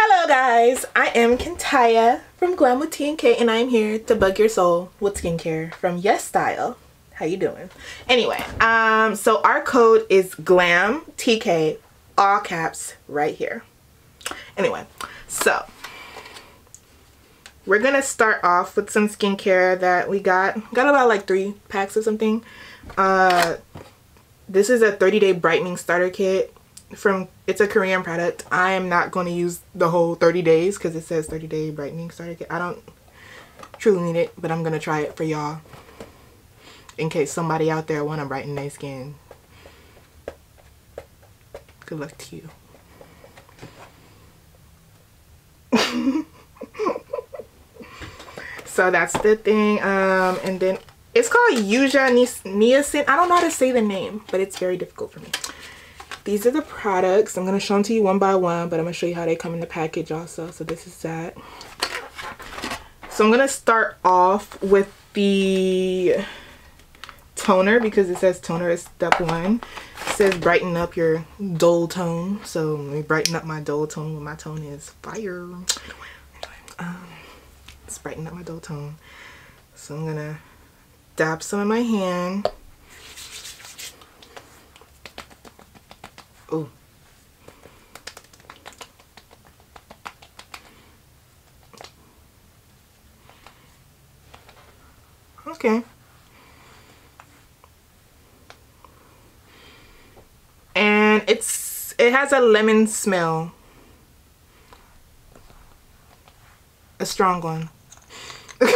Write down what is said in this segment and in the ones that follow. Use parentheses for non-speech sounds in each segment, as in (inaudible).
Hello guys, I am Kentaya from Glam with T and and I'm here to bug your soul with skincare from YesStyle. How you doing? Anyway, um, so our code is GLAM TK, all caps right here. Anyway, so we're gonna start off with some skincare that we got. Got about like three packs or something. Uh, this is a 30 day brightening starter kit from it's a Korean product. I am not going to use the whole 30 days because it says 30 day brightening starter kit. I don't truly need it, but I'm going to try it for y'all in case somebody out there want to brighten their skin. Good luck to you. (laughs) so that's the thing. Um, and then it's called Yuja Niacin. I don't know how to say the name, but it's very difficult for me these are the products. I'm going to show them to you one by one but i'm going to show you how they come in the package also. So this is that. So i'm going to start off with the toner because it says toner is step one. It says brighten up your dull tone. So let me brighten up my dull tone when my tone is fire. Um, let's brighten up my dull tone. So i'm gonna dab some in my hand Oh. Okay. And it's it has a lemon smell. A strong one. (laughs)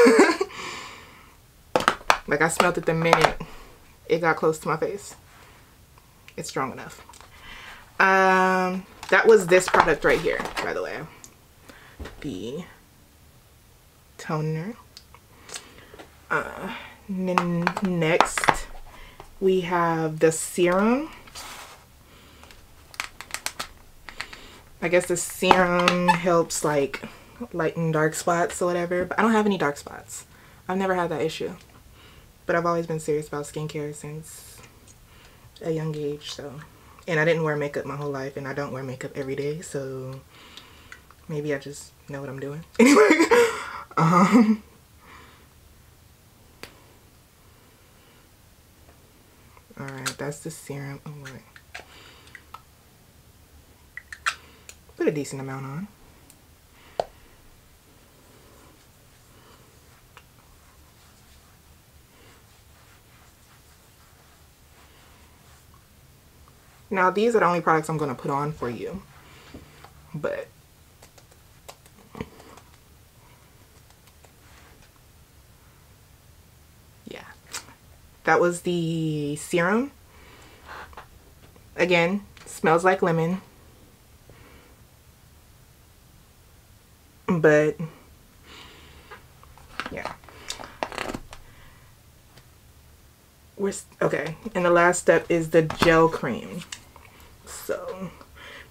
like I smelled it the minute it got close to my face. It's strong enough. Um, that was this product right here, by the way. The toner. Uh, next, we have the serum. I guess the serum helps like lighten dark spots or whatever, but I don't have any dark spots. I've never had that issue. But I've always been serious about skincare since a young age, so and I didn't wear makeup my whole life and I don't wear makeup every day so maybe I just know what I'm doing. (laughs) Anyway. Um alright that's the serum. Oh wait put a decent amount on Now these are the only products I'm going to put on for you. But yeah. That was the serum. Again, smells like lemon. But yeah. We're okay. And the last step is the gel cream so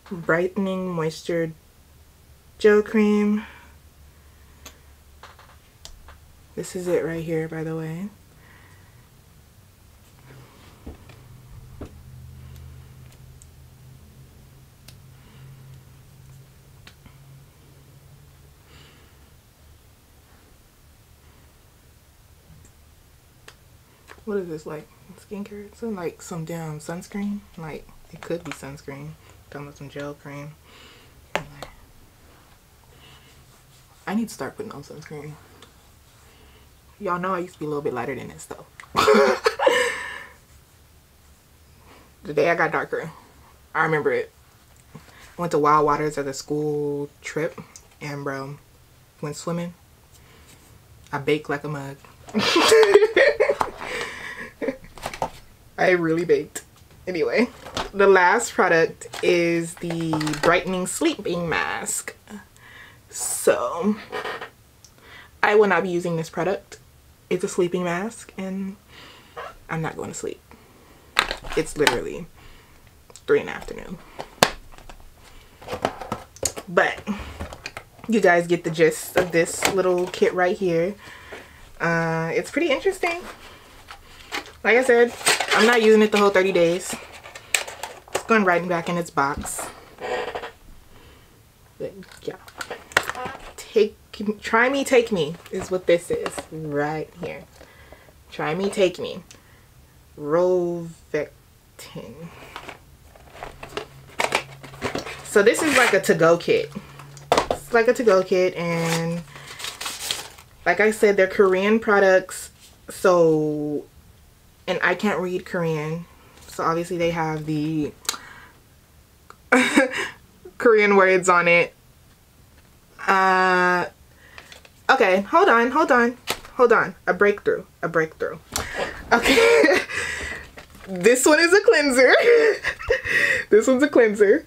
brightening moisture gel cream. This is it right here by the way. What is this like skincare? It's like some damn sunscreen like it could be sunscreen. Done with some gel cream. I need to start putting on sunscreen. Y'all know I used to be a little bit lighter than this though. (laughs) the day I got darker, I remember it. I went to Wild Waters as a school trip and bro, went swimming. I baked like a mug. (laughs) I really baked. Anyway the last product is the brightening sleeping mask. So I will not be using this product. It's a sleeping mask and I'm not going to sleep. It's literally three in the afternoon. But you guys get the gist of this little kit right here. Uh, it's pretty interesting. Like I said I'm not using it the whole 30 days going right back in its box. But yeah. Take try me, take me is what this is right here. Try me, take me. Rovectin. So this is like a to-go kit. It's like a to-go kit and like I said, they're Korean products. So, and I can't read Korean. So obviously they have the (laughs) Korean words on it. Uh, okay, hold on, hold on, hold on. A breakthrough, a breakthrough. Okay. (laughs) this one is a cleanser. (laughs) this one's a cleanser.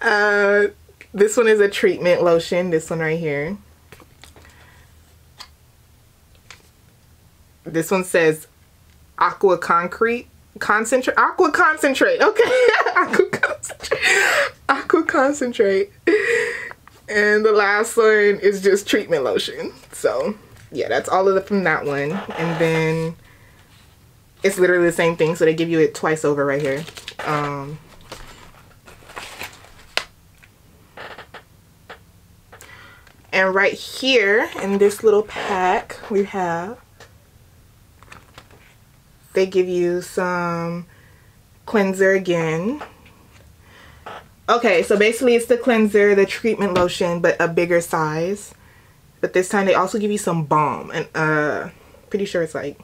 Uh, this one is a treatment lotion. This one right here. This one says aqua concrete concentrate aqua concentrate okay aqua (laughs) aqua concentrate. And the last one is just treatment lotion. So yeah that's all of it from that one. And then it's literally the same thing so they give you it twice over right here. Um and right here in this little pack we have they give you some cleanser again. Okay, so basically it's the cleanser, the treatment lotion, but a bigger size. But this time they also give you some balm. And uh pretty sure it's like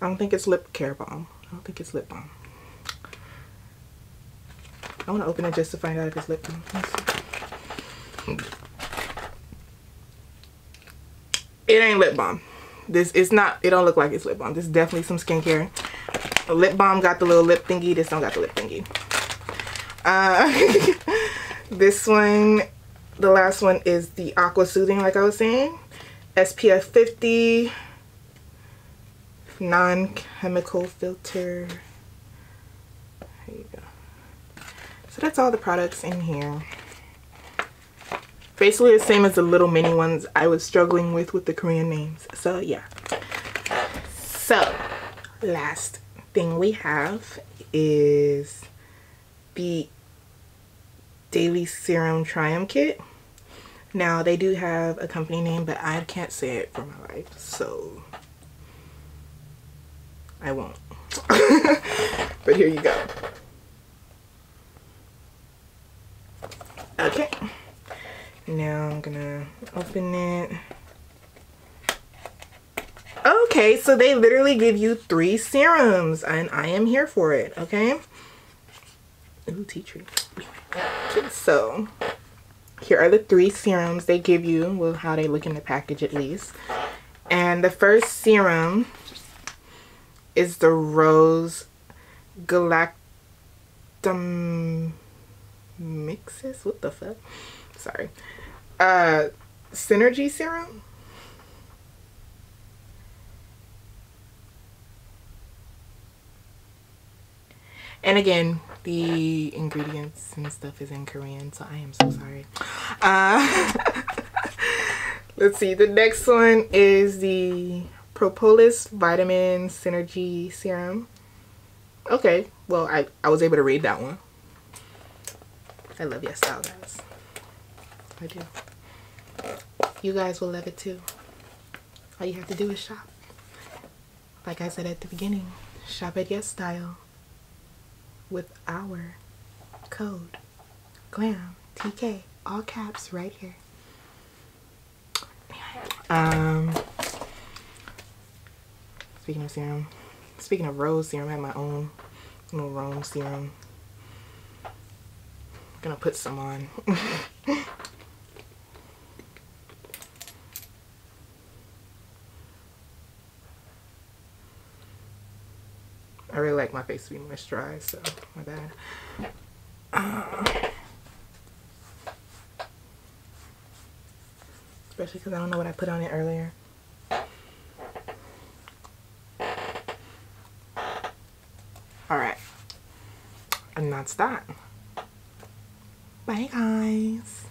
I don't think it's lip care balm. I don't think it's lip balm. I want to open it just to find out if it's lip balm. It ain't lip balm. This it's not it don't look like it's lip balm. This is definitely some skincare. Lip balm got the little lip thingy. This don't got the lip thingy. Uh, (laughs) this one, the last one is the Aqua Soothing, like I was saying. SPF 50, non-chemical filter. There you go. So that's all the products in here basically the same as the little mini ones I was struggling with with the Korean names. So yeah. So last thing we have is Daily Serum Trial Kit. Now they do have a company name but I can't say it for my life so I won't. (laughs) but here you go. Okay. Now I'm gonna open it. Okay, so they literally give you three serums and I am here for it, okay? Tea tree. So, here are the three serums they give you, well, how they look in the package at least. And the first serum is the Rose Galactum Mixes? What the fuck? Sorry uh, Synergy Serum. And again, the ingredients and stuff is in Korean, so I am so sorry. Uh, (laughs) let's see, the next one is the Propolis Vitamin Synergy Serum. Okay, well, I, I was able to read that one. I love your style, guys. I do. You guys will love it too. All you have to do is shop. Like I said at the beginning, shop at YesStyle with our code GLAM TK all caps right here. Um, speaking of serum, speaking of rose serum, I have my own little rose serum. I'm gonna put some on. (laughs) really like my face to be moisturized, so my bad. Uh, especially because I don't know what I put on it earlier. Alright. And that's that. Bye guys.